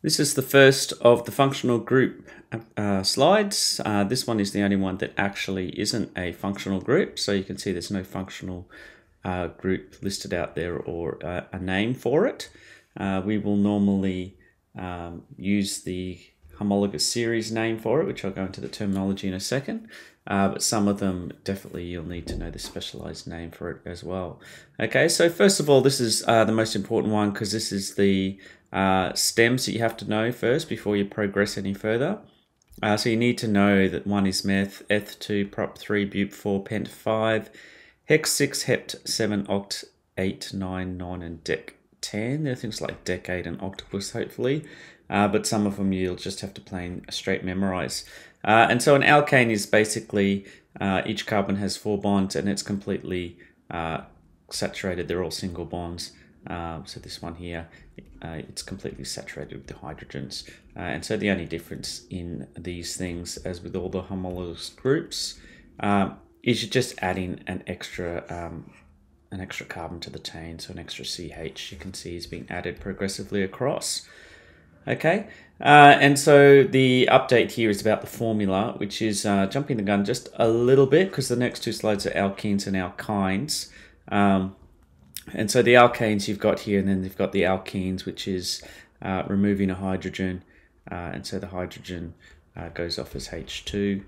This is the first of the functional group uh, slides. Uh, this one is the only one that actually isn't a functional group. So you can see there's no functional uh, group listed out there or uh, a name for it. Uh, we will normally um, use the homologous series name for it, which I'll go into the terminology in a second. Uh, but some of them definitely you'll need to know the specialized name for it as well. Okay, so first of all, this is the most important one because this is the uh, stems that you have to know first before you progress any further. Uh, so you need to know that one is meth, eth2, prop 3, but 4, pent 5, hex 6, hept 7, oct 8, 9, 9, and dec 10. There are things like decade and octopus, hopefully. Uh, but some of them you'll just have to plain straight memorize. Uh, and so an alkane is basically uh, each carbon has four bonds and it's completely uh, saturated. They're all single bonds. Um, so this one here, uh, it's completely saturated with the hydrogens. Uh, and so the only difference in these things, as with all the homologous groups, um, is you're just adding an extra um, an extra carbon to the chain, so an extra CH you can see is being added progressively across. Okay, uh, and so the update here is about the formula, which is uh, jumping the gun just a little bit because the next two slides are alkenes and alkynes. Um, and so the alkanes you've got here, and then they've got the alkenes, which is uh, removing a hydrogen. Uh, and so the hydrogen uh, goes off as H2.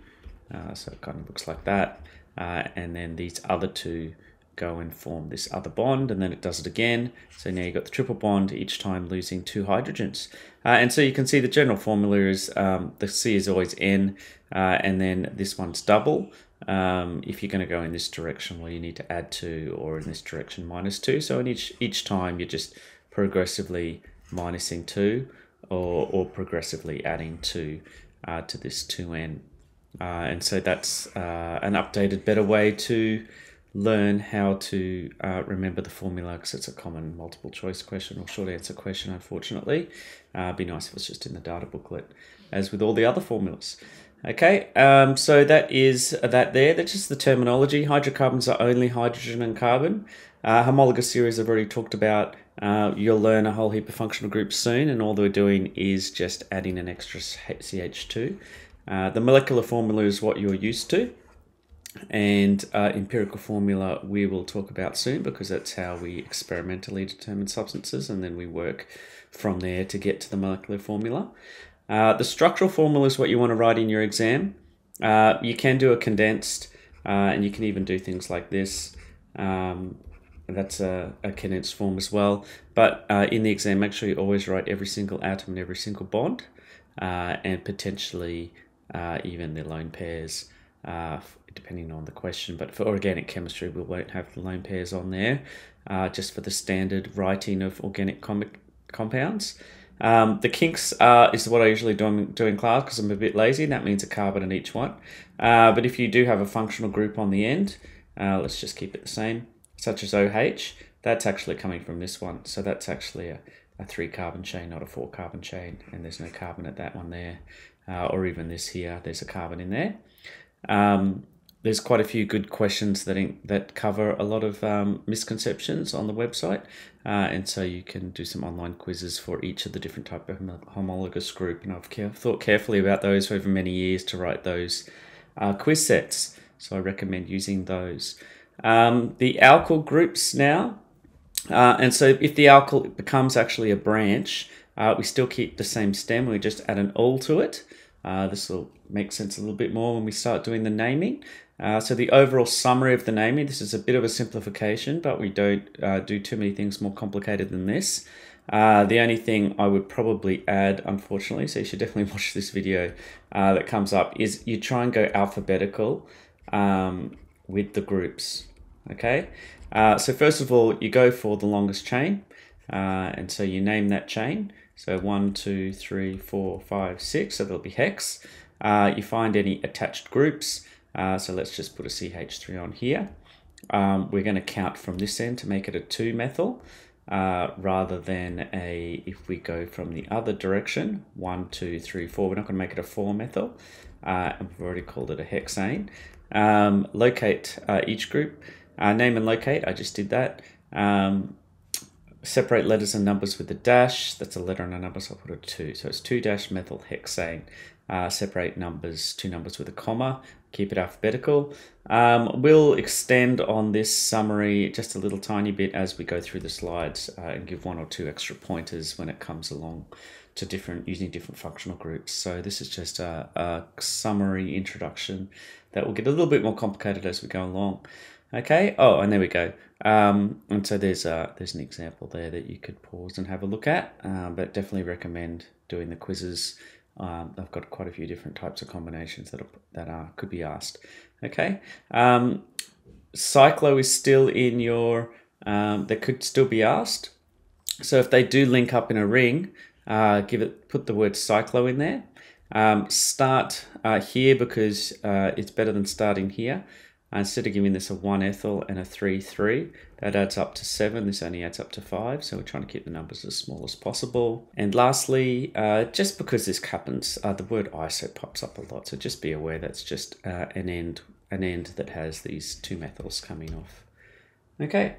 Uh, so it kind of looks like that. and then these other two go and form this other bond and then it does it again. So now you've got the triple bond, each time losing two hydrogens. Uh, and so you can see the general formula is um, the C is always N uh, and then this one's double. Um, if you're going to go in this direction, well, you need to add two or in this direction minus two. So in each, each time you're just progressively minusing two or, or progressively adding two uh, to this 2N. Uh, and so that's uh, an updated, better way to learn how to uh, remember the formula because it's a common multiple choice question or short answer question, unfortunately. Uh, be nice if it's just in the data booklet, as with all the other formulas. Okay, um, so that is that there. That's just the terminology. Hydrocarbons are only hydrogen and carbon. Uh, homologous series I've already talked about. Uh, you'll learn a whole heap of functional groups soon, and all they're doing is just adding an extra CH2. Uh, the molecular formula is what you're used to and uh, empirical formula we will talk about soon because that's how we experimentally determine substances and then we work from there to get to the molecular formula. Uh, the structural formula is what you want to write in your exam. Uh, you can do a condensed uh, and you can even do things like this. Um, that's a, a, condensed form as well. But uh, in the exam, make sure you always write every single atom and every single bond uh, and potentially even the lone pairs uh, depending on the question. But for organic chemistry, we won't have the lone pairs on there, uh, just for the standard writing of organic com compounds. Um, the kinks uh, is what I usually do, do in class because I'm a bit lazy. And that means a carbon in each one. Uh, but if you do have a functional group on the end, uh, let's just keep it the same, such as OH, that's actually coming from this one. So that's actually a, a three carbon chain, not a four carbon chain. And there's no carbon at that one there. Uh, or even this here, there's a carbon in there. Um, there's quite a few good questions that in, that cover a lot of um, misconceptions on the website, uh, and so you can do some online quizzes for each of the different type of homologous group. And I've care- thought carefully about those over many years to write those uh, quiz sets. So I recommend using those. Um, the alkyl groups now, uh, and so if the alkyl becomes actually a branch, uh, we still keep the same stem. We just add an ol to it. Uh, this will make sense a little bit more when we start doing the naming. Uh, so the overall summary of the naming, this is a bit of a simplification, but we don't uh, do too many things more complicated than this. Uh, the only thing I would probably add, unfortunately, so you should definitely watch this video uh, that comes up, is you try and go alphabetical um, with the groups, okay? Uh, so first of all, you go for the longest chain, and so you name that chain. So one, two, three, four, five, six. So there'll be hex. Uh, you find any attached groups. Uh, so let's just put a CH3 on here. Um, we're going to count from this end to make it a 2-methyl uh, rather than a, if we go from the other direction, one, two, three, four. we're not going to make it a 4-methyl. Uh, we've already called it a hexane. Um, locate uh, each group. Uh, name and locate, I just did that. Um, separate letters and numbers with a dash. That's a letter and a number, so I'll put a 2. So it's 2 dash methyl hexane. Uh, separate numbers, two numbers with a comma, keep it alphabetical. Um, we'll extend on this summary just a little tiny bit as we go through the slides uh, and give one or two extra pointers when it comes along to different using different functional groups. So this is just a, a summary introduction that will get a little bit more complicated as we go along. Okay. Oh, and there we go. Um, and so there's a, there's an example there that you could pause and have a look at. Um, but definitely recommend doing the quizzes. Um, I've got quite a few different types of combinations that are, that are could be asked. Okay. Um, cyclo is still in your um, that could still be asked. So if they do link up in a ring, uh, give it put the word cyclo in there. Um, start uh, here because uh, it's better than starting here. Instead of giving this a 1 ethyl and a 3 3, that adds up to 7. This only adds up to 5, so we're trying to keep the numbers as small as possible. And lastly, uh, just because this happens, uh, the word iso pops up a lot, so just be aware that's just uh, an end, an end that has these two methyls coming off. Okay,